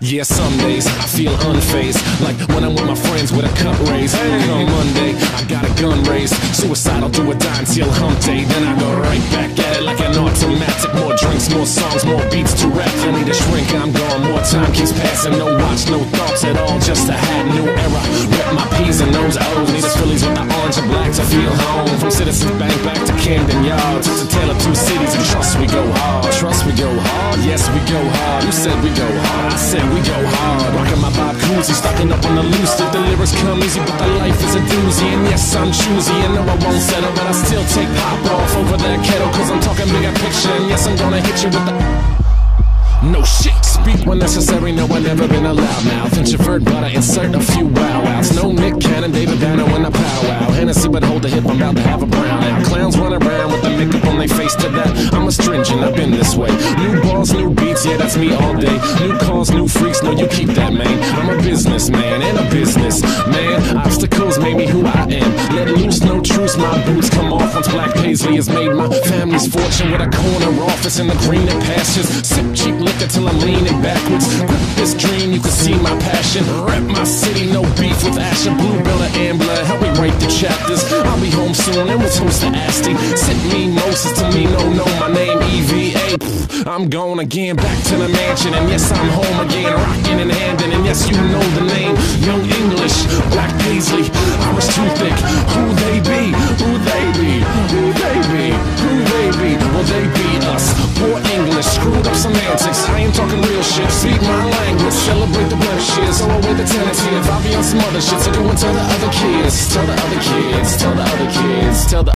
Yeah, some days I feel unfazed, like when I'm with my friends with a cup raised. On Monday, I got a gun raised. Suicidal do or die until hump day. Then I go right back at it like an automatic. More drinks, more songs, more beats to rap. I need a shrink, I'm gone. More time keeps passing. No watch, no thoughts at all. Just a hat, new era. Rep my P's and those O's. Need a Phillies with the orange and black to feel home. From Citizens Bank back to Camden Yards. It's a tale of two You said we go hard. I said we go hard. Rocking my Bob Cousy, stocking up on the loose. That the lyrics come easy, but the life is a doozy. And yes, I'm choosy, and no, I won't settle, but I still take pop off over that kettle. Cause I'm talking bigger picture, and yes, I'm gonna hit you with the. No shit. Speak when necessary, no, I've never been a loudmouth. Introvert, but I insert a few wow wows. No Nick Cannon, David Banner when I powwow. Hennessy, but hold the hip, I'm about to have a brown the makeup on their face to that. I'm astringent, I've been this way. New balls, new beats, yeah, that's me all day. New cars, new freaks, no, you keep that, man. I'm a businessman and a business man. Obstacles made me who I am. Let loose, no truce, my boots come off once Black Paisley has made my family's fortune with a corner office in the greener pastures. Sip cheap liquor till I'm leaning backwards. Grip this dream, you can see my passion. Rep my city, no beef with Asher. Blue help me write the chapters. I'll be home soon and was toast to Asti. Sent me Moses to me, no, no, my name EVA. I'm gone again, back to the mansion, and yes, I'm home again, rocking and handing, and yes, you know the name. Young English, Black Paisley, I was too thick. Who they be? Who they be? Who they be? Who they be? Will they be us? Poor English, screwed up semantics. I ain't talking real shit. Speak my language, celebrate the black shit. Away the tenants here. If I be on some other shit, so go into the kids, tell the other kids, tell the other kids, tell the